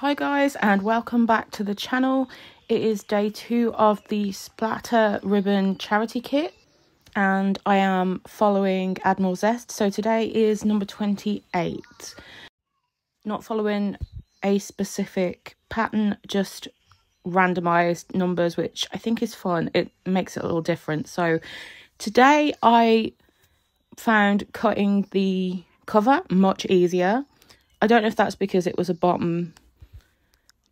Hi guys and welcome back to the channel. It is day two of the Splatter Ribbon charity kit and I am following Add More Zest. So today is number 28. Not following a specific pattern, just randomized numbers, which I think is fun. It makes it a little different. So today I found cutting the cover much easier. I don't know if that's because it was a bottom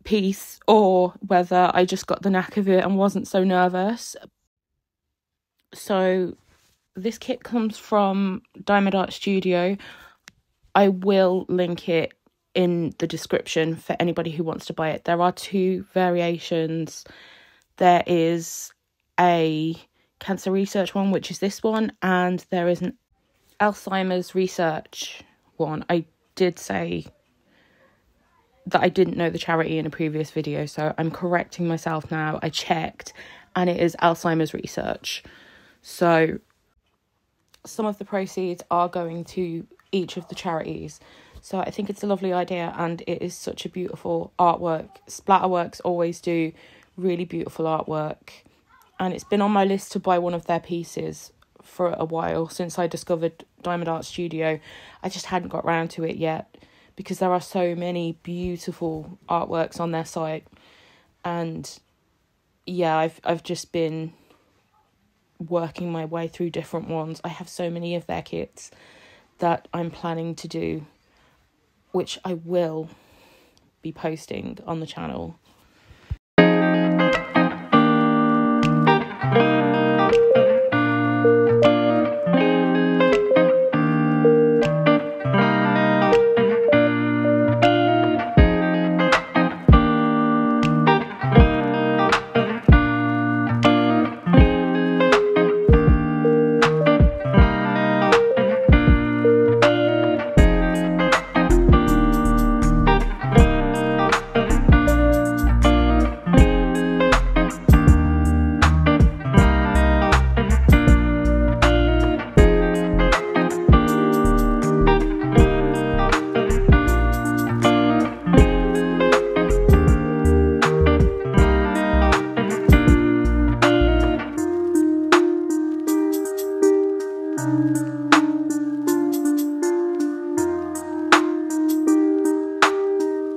piece or whether I just got the knack of it and wasn't so nervous. So this kit comes from Diamond Art Studio. I will link it in the description for anybody who wants to buy it. There are two variations. There is a cancer research one, which is this one, and there is an Alzheimer's research one. I did say that I didn't know the charity in a previous video, so I'm correcting myself now. I checked and it is Alzheimer's research. So some of the proceeds are going to each of the charities. So I think it's a lovely idea and it is such a beautiful artwork. Splatterworks always do really beautiful artwork. And it's been on my list to buy one of their pieces for a while since I discovered Diamond Art Studio. I just hadn't got round to it yet because there are so many beautiful artworks on their site and yeah I've I've just been working my way through different ones. I have so many of their kits that I'm planning to do which I will be posting on the channel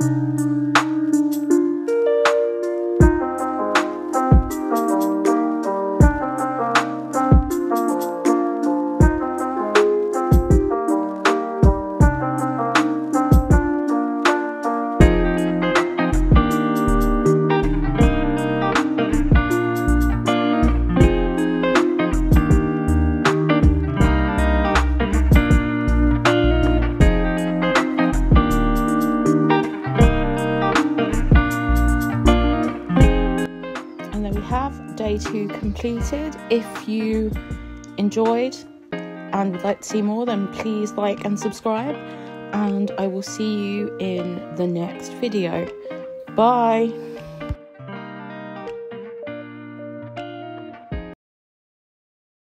Música day two completed. If you enjoyed and would like to see more, then please like and subscribe. And I will see you in the next video. Bye.